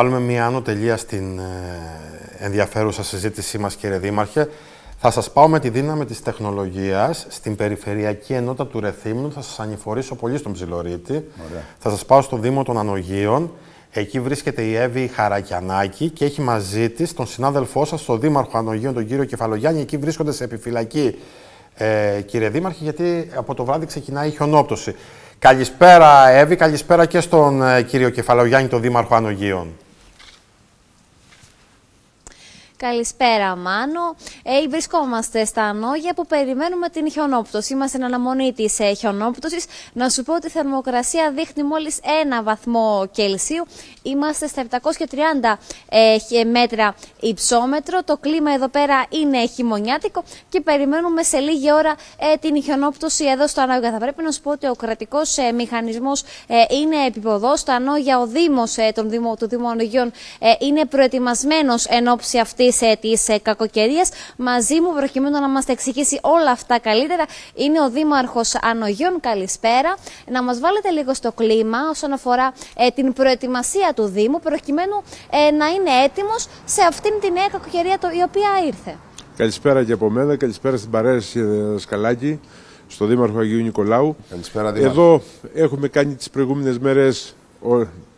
Βάλουμε μία άνω τελεία στην ε, ενδιαφέρουσα συζήτησή μας, κύριε Δήμαρχε. Θα σας πάω με τη δύναμη της τεχνολογίας στην περιφερειακή ενότητα του Ρεθύμνου. Θα σας ανηφορήσω πολύ στον Ψιλορίτη. Θα σας πάω στο Δήμο των Ανογείων. Εκεί βρίσκεται η Εύη Χαρακιανάκη και έχει μαζί της τον συνάδελφό σας, τον Δήμαρχο Ανογείων, τον κύριο Κεφαλογιάννη. Εκεί βρίσκονται σε επιφυλακή, ε, κύριε Δήμαρχε, γιατί από το βράδυ ξεκινάει η χιονόπτωση. Καλησπέρα, Εύη, καλησπέρα και στον ε, κύριο Κεφαλογιάννη, τον Δήμαρχο Ανογείων. Καλησπέρα, Μάνο. Ε, βρισκόμαστε στα Ανόγια που περιμένουμε την χιονόπτωση. Είμαστε εν αναμονή της ε, χιονόπτωσης. Να σου πω ότι η θερμοκρασία δείχνει μόλις ένα βαθμό Κελσίου. Είμαστε στα 730 ε, μέτρα υψόμετρο. Το κλίμα εδώ πέρα είναι χειμωνιάτικο και περιμένουμε σε λίγη ώρα ε, την χιονόπτωση εδώ στο Ανόγια. Θα πρέπει να σου πω ότι ο κρατικός ε, μηχανισμός ε, είναι επιποδό. Στο Ανόγια, ο Δήμος ε, του Δήμου Ανογίων είναι προετοιμασμένος εν ώψη αυτής ε, της ε, κακοκαιρίας. Μαζί μου, προκειμένου να μας τα εξηγήσει όλα αυτά καλύτερα, είναι ο Δήμαρχος Ανογιών. Καλησπέρα. Να μας βάλετε λίγο στο κλίμα όσον αφορά ε, την προετοιμασία του Δήμου, προκειμένου να είναι έτοιμος σε αυτήν την νέα κακοκαιρία το, η οποία ήρθε. Καλησπέρα και από μένα, καλησπέρα στην παρέαση Σκαλάκη, στο Δήμαρχο Αγίου Νικολάου. Καλησπέρα, Δήμαρχο. Εδώ έχουμε κάνει τις προηγούμενες μέρες...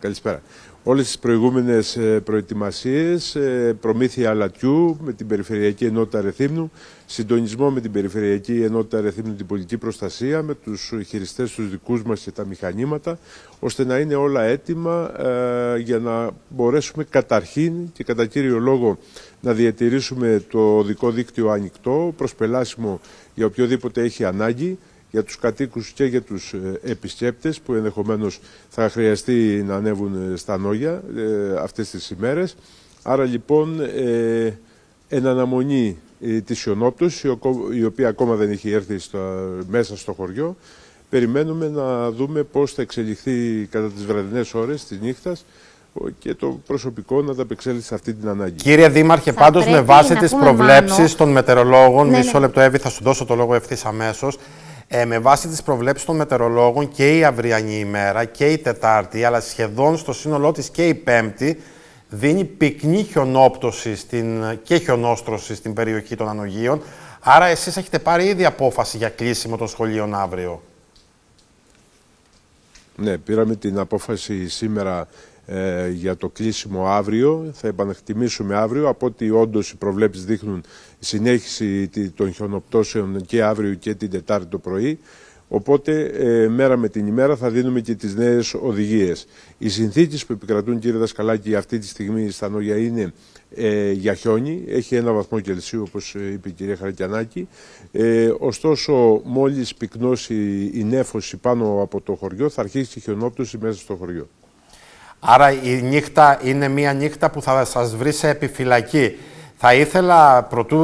Καλησπέρα όλες τις προηγούμενες ε, προετοιμασίες, ε, προμήθεια αλατιού με την Περιφερειακή Ενότητα Ρεθύμνου, συντονισμό με την Περιφερειακή Ενότητα Ρεθύμνου την πολιτική προστασία, με τους χειριστές τους δικούς μας και τα μηχανήματα, ώστε να είναι όλα έτοιμα ε, για να μπορέσουμε καταρχήν και κατά κύριο λόγο να διατηρήσουμε το δικό δίκτυο ανοιχτό, προσπελάσιμο για οποιοδήποτε έχει ανάγκη, για τους κατοίκους και για τους ε, επισκέπτες που ενδεχομένως θα χρειαστεί να ανέβουν ε, στα νόγια ε, αυτές τις ημέρες. Άρα λοιπόν εν αναμονή της χιονόπτωσης, η οποία ακόμα δεν έχει έρθει μέσα στο χωριό, περιμένουμε να δούμε πώς θα εξελιχθεί κατά τις βραδινές ώρες της νύχτας και το προσωπικό να ανταπεξέλθει σε αυτή την ανάγκη. Κύριε Δήμαρχε, πάντως με βάση τις προβλέψεις των μετεωρολόγων, ναι, μισό ναι. λεπτό, Εύη, θα σου δώσω το λόγο ευθύς αμέσως. Ε, με βάση τις προβλέψεις των μετεωρολόγων και η αυριανή ημέρα και η Τετάρτη, αλλά σχεδόν στο σύνολό της και η Πέμπτη, δίνει πυκνή χιονόπτωση στην, και χιονόστρωση στην περιοχή των Ανογείων. Άρα εσείς έχετε πάρει ήδη απόφαση για κλείσιμο των σχολείων αύριο. Ναι, πήραμε την απόφαση σήμερα ε, για το κλείσιμο αύριο. Θα επανεκτιμήσουμε αύριο. Από ότι όντως οι προβλέψεις δείχνουν συνέχιση των χιονοπτώσεων και αύριο και την Τετάρτη το πρωί. Οπότε ε, μέρα με την ημέρα θα δίνουμε και τις νέες οδηγίες. Οι συνθήκες που επικρατούν κύριε Δασκαλάκη αυτή τη στιγμή στα Νόγια είναι ε, για χιόνι, έχει ένα βαθμό Κελσίου όπως είπε η κυρία Χαρακιανάκη. Ε, ωστόσο μόλις πυκνώσει η νέφωση πάνω από το χωριό θα αρχίσει η χιονόπτωση μέσα στο χωριό. Άρα η νύχτα είναι μια νύχτα που θα σας βρει σε επιφυλακή. Θα ήθελα, πρωτού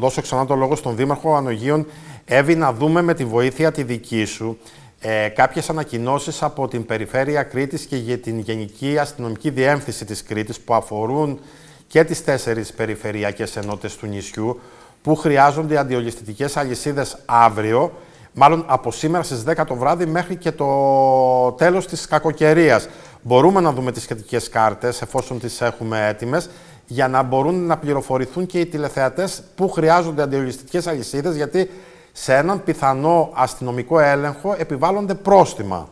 δώσω ξανά το λόγο στον Δήμαρχο Ανογίων, Εύη, να δούμε με τη βοήθεια τη δική σου ε, κάποιες ανακοινώσεις από την Περιφέρεια Κρήτης και για την Γενική Αστυνομική Διεύθυνση της Κρήτης που αφορούν και τις τέσσερις περιφερειακές ενότητες του νησιού που χρειάζονται αντιολιστικές αλυσίδες αύριο, μάλλον από σήμερα στις 10 το βράδυ μέχρι και το τέλος της κακοκαιρίας. Μπορούμε να δούμε τις σχετικές κάρτες εφόσον τις έχουμε έτοιμες για να μπορούν να πληροφορηθούν και οι τηλεθεατές που χρειάζονται αντιολιστικές αλυσίδες γιατί σε έναν πιθανό αστυνομικό έλεγχο επιβάλλονται πρόστιμα.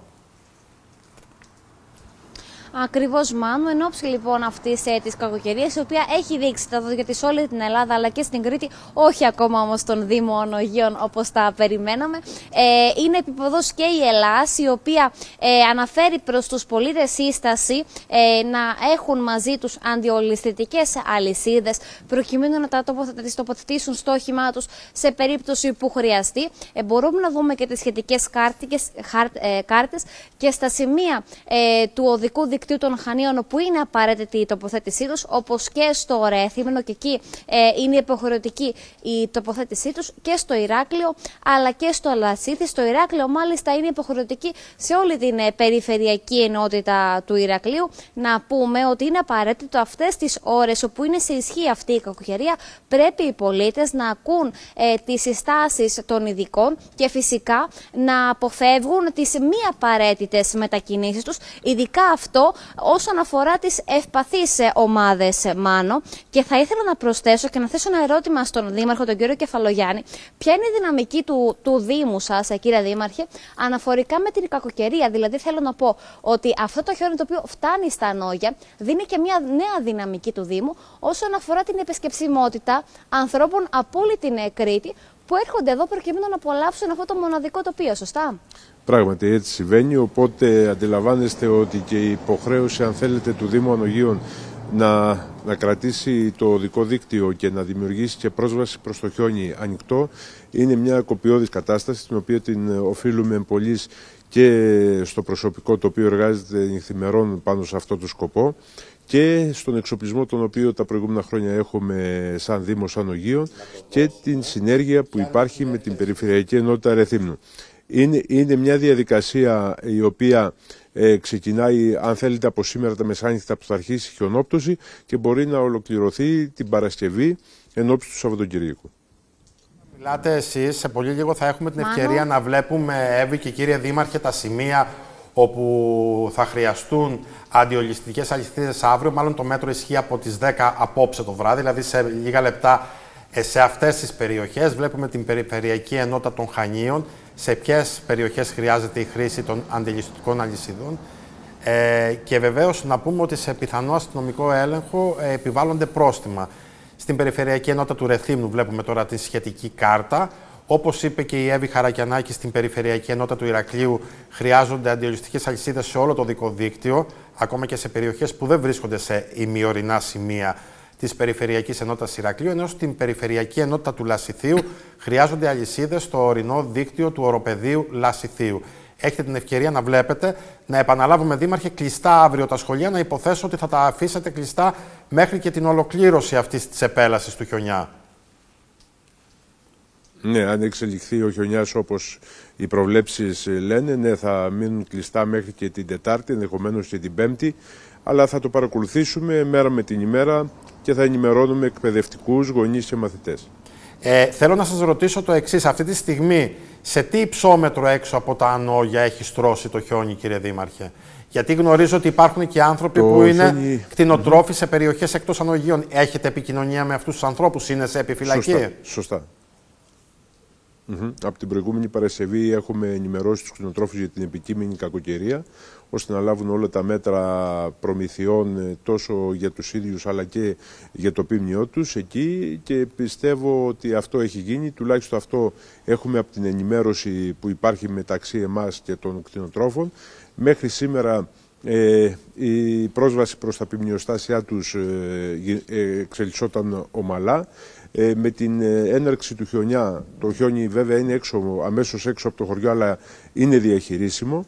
Ακριβώς, Μάνου. Εν ώψη λοιπόν αυτής ε, της κακοκαιρίας, η οποία έχει δείξει τα δόντια της όλη την Ελλάδα αλλά και στην Κρήτη, όχι ακόμα όμως στον Δήμο Ονογίων όπως τα περιμέναμε. Ε, είναι επιποδός και η Ελλάδα, η οποία ε, αναφέρει προς τους πολίτες σύσταση ε, να έχουν μαζί τους αντιολισθητικέ αλυσίδες, προκειμένου να τα τις τοποθετήσουν στο όχημά τους σε περίπτωση που χρειαστεί. Ε, μπορούμε να δούμε και τις σχετικές ε, κάρτες και στα σημεία ε, του οδικού δικτύου δικτύου των Χανίων, που είναι απαραίτητη η τοποθέτησή τους, όπως και στο Ρέθυμνο, και εκεί ε, είναι υποχρεωτική η τοποθέτησή τους, και στο Ηράκλειο, αλλά και στο Αλασίθι. Στο Ηράκλειο, μάλιστα, είναι υποχρεωτική σε όλη την ε, περιφερειακή ενότητα του Ηρακλείου. Να πούμε ότι είναι απαραίτητο αυτές τις ώρες όπου είναι σε ισχύ αυτή η κακοκαιρία, πρέπει οι πολίτες να ακούν ε, τις συστάσεις των ειδικών και φυσικά να αποφεύγουν τις μη απαραίτητες μετακινήσεις τους, ειδικά αυτό όσον αφορά τις ευπαθείς ομάδες, Μάνο. Και θα ήθελα να προσθέσω και να θέσω ένα ερώτημα στον Δήμαρχο, τον κύριο Κεφαλογιάννη. Ποια είναι η δυναμική του, του Δήμου σας, κύριε Δήμαρχε, αναφορικά με την κακοκαιρία; Δηλαδή, θέλω να πω ότι αυτό το χιόνι το οποίο φτάνει στα Νόγια δίνει και μια νέα δυναμική του Δήμου όσον αφορά την επισκεψιμότητα ανθρώπων από όλη την Κρήτη που έρχονται εδώ προκειμένου να απολαύσουν αυτό το μοναδικό τοπίο, σωστά; Πράγματι έτσι συμβαίνει, οπότε αντιλαμβάνεστε ότι και η υποχρέωση, αν θέλετε, του Δήμου Ανογίων να, να κρατήσει το δικό δίκτυο και να δημιουργήσει και πρόσβαση προς το χιόνι ανοιχτό είναι μια κοπιώδης κατάσταση την οποία την οφείλουμε πολύ και στο προσωπικό το οποίο εργάζεται νυχθημερών πάνω σε αυτό το σκοπό και στον εξοπλισμό τον οποίο τα προηγούμενα χρόνια έχουμε σαν Δήμο, σαν Ογείο και την συνέργεια που υπάρχει με την Περιφερειακή Ενότητα Ρεθύμνου. Είναι, είναι μια διαδικασία η οποία ε, ξεκινάει, αν θέλετε, από σήμερα τα μεσάνυχτα που θα αρχίσει η χιονόπτωση και μπορεί να ολοκληρωθεί την Παρασκευή ενώπιση του Σαββατοκυριακού. Μιλάτε εσείς, σε πολύ λίγο θα έχουμε την ευκαιρία να βλέπουμε, Εύη και κύριε Δήμαρχε, τα σημεία όπου θα χρειαστούν αντιολιστικές αλυσίδες αύριο. Μάλλον το μέτρο ισχύει από τις 10 απόψε το βράδυ, δηλαδή σε λίγα λεπτά ε, σε αυτές τις περιοχές. Βλέπουμε την Περιφερειακή Ενότητα των Χανίων, σε ποιες περιοχές χρειάζεται η χρήση των αντιολιστικών αλυσίδων. Ε, και βεβαίως να πούμε ότι σε πιθανό αστυνομικό έλεγχο ε, επιβάλλονται πρόστιμα. Στην Περιφερειακή Ενότητα του Ρεθύμνου βλέπουμε τώρα τη σχετική κάρτα. Όπως είπε και η Εύη Χαρακιανάκη στην Περιφερειακή Ενότητα του Ηρακλείου, χρειάζονται αντιολιστικέ αλυσίδες σε όλο το δικό δίκτυο, ακόμα και σε περιοχές που δεν βρίσκονται σε ημιορεινά σημεία της Περιφερειακής Ενότητας Ηρακλείου, ενώ στην Περιφερειακή Ενότητα του Λασιθίου χρειάζονται αλυσίδες στο ορεινό δίκτυο του οροπεδίου Λασιθίου. Έχετε την ευκαιρία να βλέπετε, να επαναλάβουμε δήμαρχε κλειστά αύριο τα σχολεία, να υποθέσω ότι θα τα αφήσετε κλειστά μέχρι και την ολοκλήρωση αυτής της επέλασης του χιονιά. Ναι, αν εξελιχθεί ο χιονιάς όπως οι προβλέψεις λένε, ναι, θα μείνουν κλειστά μέχρι και την Τετάρτη, ενδεχομένως και την Πέμπτη. Αλλά θα το παρακολουθήσουμε μέρα με την ημέρα και θα ενημερώνουμε εκπαιδευτικούς, γονείς και μαθητές. Ε, θέλω να σας ρωτήσω το εξής. Αυτή τη στιγμή, σε τι υψόμετρο έξω από τα ανώγια έχει στρώσει το χιόνι, κύριε Δήμαρχε; Γιατί γνωρίζω ότι υπάρχουν και άνθρωποι που είναι χιόνι... κτηνοτρόφοι σε περιοχές εκτός ανωγείων. Έχετε επικοινωνία με αυτούς τους ανθρώπους, είναι σε επιφυλακή; Σωστά. Σωστά. Mm Από την προηγούμενη Παρασκευή έχουμε ενημερώσει τους κτηνοτρόφους για την επικείμενη κακοκαιρία, ώστε να λάβουν όλα τα μέτρα προμηθειών ε, τόσο για τους ίδιους αλλά και για το πίμνιό τους εκεί και πιστεύω ότι αυτό έχει γίνει, τουλάχιστον αυτό έχουμε από την ενημέρωση που υπάρχει μεταξύ εμάς και των κτηνοτρόφων. Μέχρι σήμερα ε, η πρόσβαση προς τα ποιμνιοστάσια τους ε, ε, εξελισσόταν ομαλά. Ε, με την ε, έναρξη του χιονιά, το χιόνι βέβαια είναι έξω, αμέσως έξω από το χωριό, αλλά είναι διαχειρίσιμο.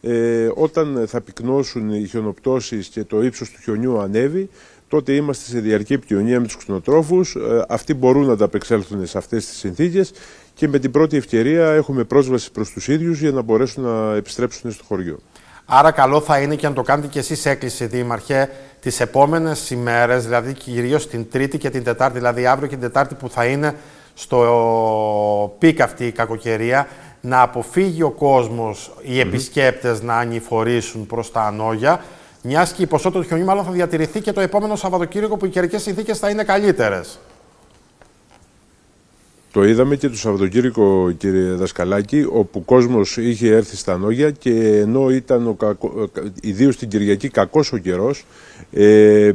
Ε, όταν θα πυκνώσουν οι χιονοπτώσεις και το ύψος του χιονιού ανέβει, τότε είμαστε σε διαρκή επικοινωνία με τους κτηνοτρόφους. Ε, αυτοί μπορούν να ανταπεξέλθουν σε αυτές τις συνθήκες και με την πρώτη ευκαιρία έχουμε πρόσβαση προς τους ίδιους για να μπορέσουν να επιστρέψουν στο χωριό. Άρα καλό θα είναι και αν το κάνετε και εσείς έκκληση, Δήμαρχε, τις επόμενες ημέρες, δηλαδή κυρίως την Τρίτη και την Τετάρτη, δηλαδή αύριο και την Τετάρτη που θα είναι στο peak αυτή η κακοκαιρία, να αποφύγει ο κόσμος, οι επισκέπτες να ανηφορήσουν προς τα Ανώγεια, μιας και η ποσότητα του χιονιού μάλλον θα διατηρηθεί και το επόμενο Σαββατοκύριακο που οι καιρικές συνθήκες θα είναι καλύτερες. Το είδαμε και το Σαββατοκύριακο, κύριε Δασκαλάκη, όπου ο κόσμος είχε έρθει στ' Ανώγεια και ενώ ήταν ο κακο... ιδίως την Κυριακή κακός ο καιρός, ε,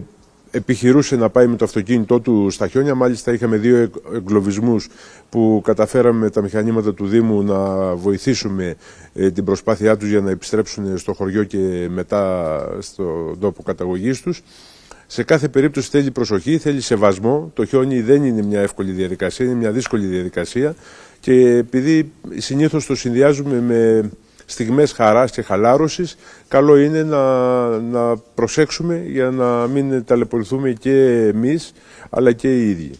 επιχειρούσε να πάει με το αυτοκίνητό του στα χιόνια. Μάλιστα είχαμε δύο εγκλωβισμούς που καταφέραμε με τα μηχανήματα του Δήμου να βοηθήσουμε ε, την προσπάθειά τους για να επιστρέψουν στο χωριό και μετά στον τόπο καταγωγής τους. Σε κάθε περίπτωση θέλει προσοχή, θέλει σεβασμό. Το χιόνι δεν είναι μια εύκολη διαδικασία, είναι μια δύσκολη διαδικασία. Και επειδή συνήθως το συνδυάζουμε με στιγμές χαράς και χαλάρωσης, καλό είναι να, να προσέξουμε για να μην ταλαιπωρηθούμε και εμείς, αλλά και οι ίδιοι.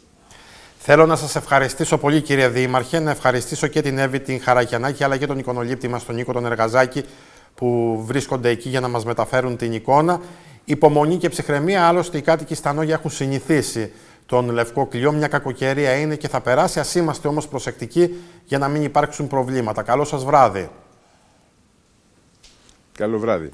Θέλω να σας ευχαριστήσω πολύ κύριε Δήμαρχε, να ευχαριστήσω και την Εύη την Χαρακιανάκη, αλλά και τον εικονολήπτη μας, τον Νίκο τον Εργαζάκη, που βρίσκονται εκεί για να μας μεταφέρουν την εικόνα. Υπομονή και ψυχραιμία, άλλωστε οι κάτοικοι στα Νόγια έχουν συνηθίσει τον λευκό κλειό. Μια κακοκαιρία είναι και θα περάσει. Α είμαστε όμως προσεκτικοί για να μην υπάρξουν προβλήματα. Καλό σας βράδυ. Καλό βράδυ.